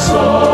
soul.